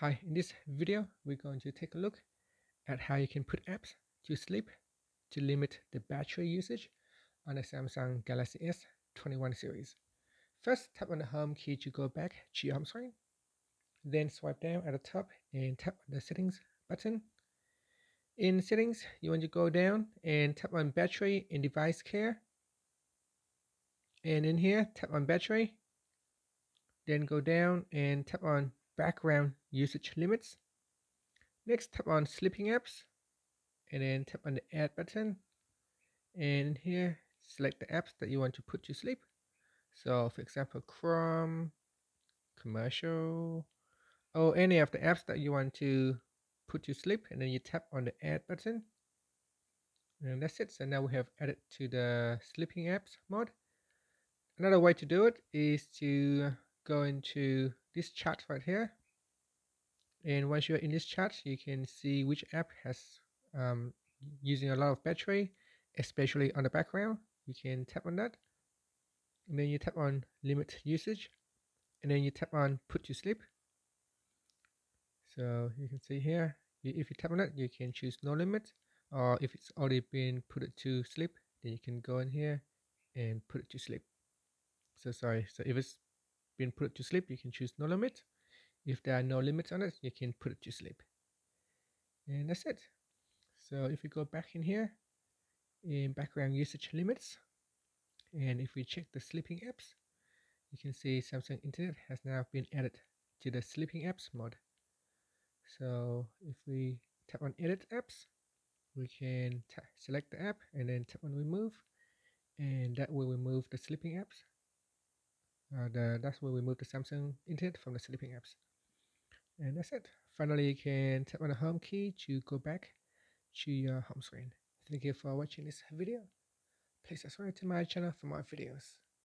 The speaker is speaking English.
Hi, in this video, we're going to take a look at how you can put apps to sleep to limit the battery usage on the Samsung Galaxy S21 series. First, tap on the home key to go back to your home screen. Then swipe down at the top and tap on the settings button. In settings, you want to go down and tap on battery and device care. And in here, tap on battery. Then go down and tap on background usage limits. Next, tap on sleeping apps and then tap on the add button. And here, select the apps that you want to put to sleep. So, for example, Chrome, commercial, or any of the apps that you want to put to sleep. And then you tap on the add button. And that's it. So now we have added to the sleeping apps mode. Another way to do it is to go into this chart right here. And once you're in this chart you can see which app has um, using a lot of battery especially on the background. You can tap on that. And then you tap on limit usage. And then you tap on put to sleep. So you can see here if you tap on it you can choose no limit. Or if it's already been put to sleep then you can go in here and put it to sleep. So sorry. So if it's been put to sleep, you can choose no limit. If there are no limits on it, you can put it to sleep. And that's it. So if we go back in here, in background usage limits, and if we check the sleeping apps, you can see Samsung Internet has now been added to the sleeping apps mode. So if we tap on edit apps, we can select the app and then tap on remove and that will remove the sleeping apps uh, the, that's where we move the Samsung Internet from the sleeping apps. And that's it. Finally, you can tap on the home key to go back to your home screen. Thank you for watching this video. Please subscribe to my channel for more videos.